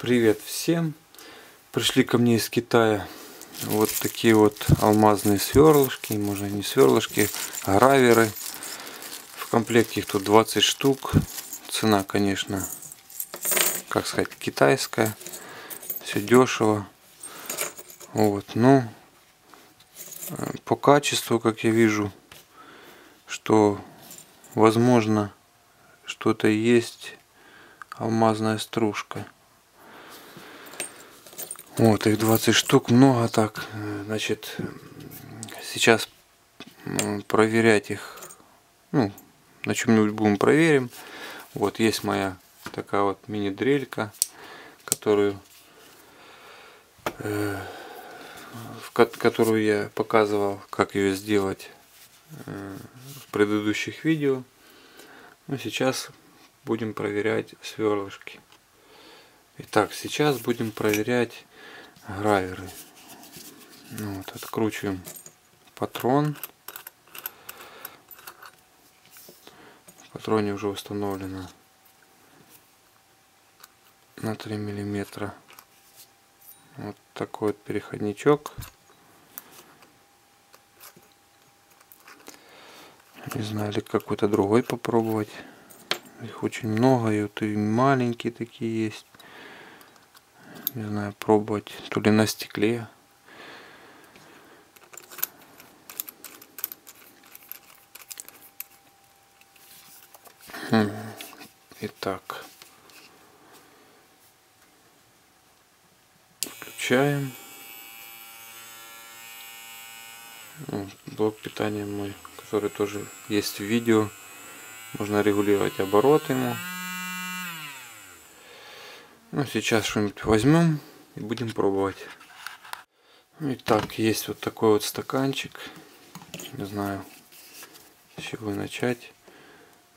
Привет всем! Пришли ко мне из Китая вот такие вот алмазные сверлышки, можно не сверлышки, а граверы. В комплекте их тут 20 штук. Цена, конечно, как сказать, китайская. Все дешево. Вот, ну, по качеству, как я вижу, что возможно что-то есть алмазная стружка. Вот, их 20 штук, много так. Значит, сейчас проверять их, ну, на чем-нибудь будем проверим. Вот, есть моя такая вот мини-дрелька, которую, э, в которую я показывал, как ее сделать э, в предыдущих видео. Ну, сейчас будем проверять сверлышки. Итак, сейчас будем проверять граверы. Ну, вот, откручиваем патрон. В патроне уже установлено на 3 миллиметра вот такой вот переходничок не знаю или какой-то другой попробовать их очень много и вот и маленькие такие есть не знаю, пробовать, то ли на стекле. Хм. Итак, включаем. Ну, блок питания мой, который тоже есть в видео. Можно регулировать оборот ему. Ну, сейчас что-нибудь возьмем и будем пробовать. Итак, есть вот такой вот стаканчик. Не знаю, с чего начать.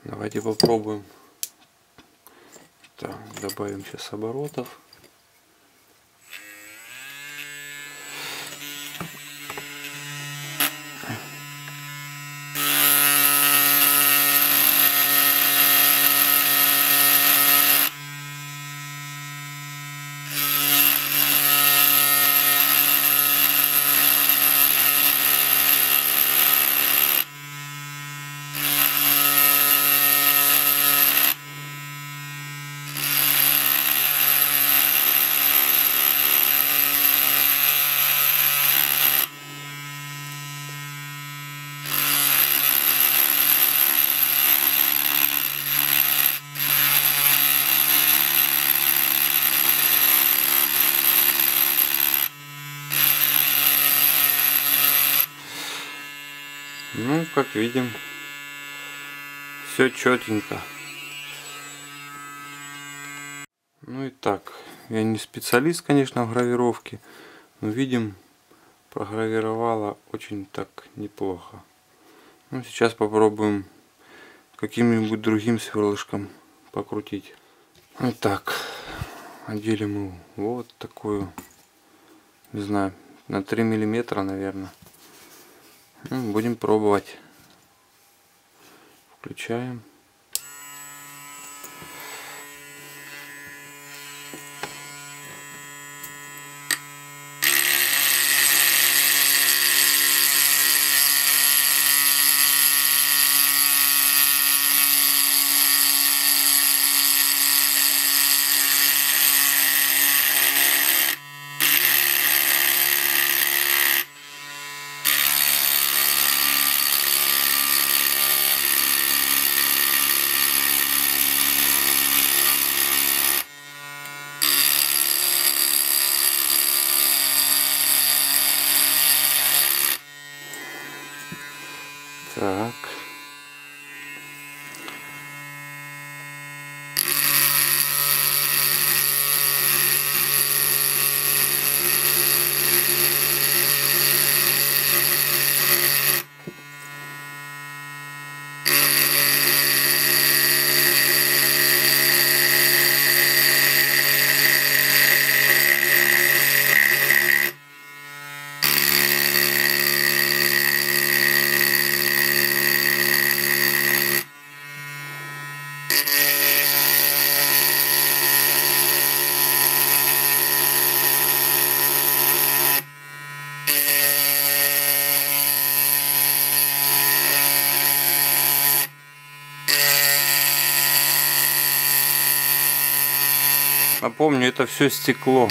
Давайте попробуем. Так, добавим сейчас оборотов. Música Ну, как видим, все четенько. Ну и так, я не специалист, конечно, в гравировке, но видим, програвировала очень так неплохо. Ну, сейчас попробуем каким-нибудь другим сверлышком покрутить. Итак, одели мы вот такую, не знаю, на 3 миллиметра, наверное. Ну, будем пробовать. Включаем. Так. Напомню, это все стекло.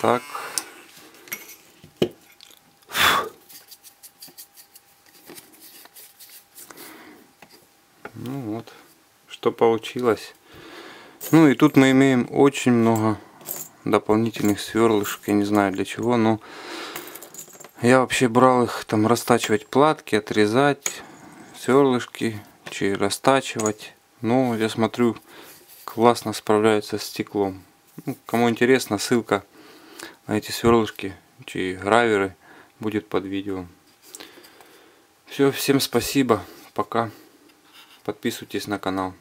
Так. Ну вот, что получилось. Ну и тут мы имеем очень много дополнительных сверлышек. Я не знаю для чего, но я вообще брал их там растачивать платки, отрезать сверлышки, чи растачивать. Но я смотрю, классно справляются с стеклом. Ну, кому интересно, ссылка на эти сверлышки, чи граверы будет под видео. Все, всем спасибо, пока. Подписывайтесь на канал.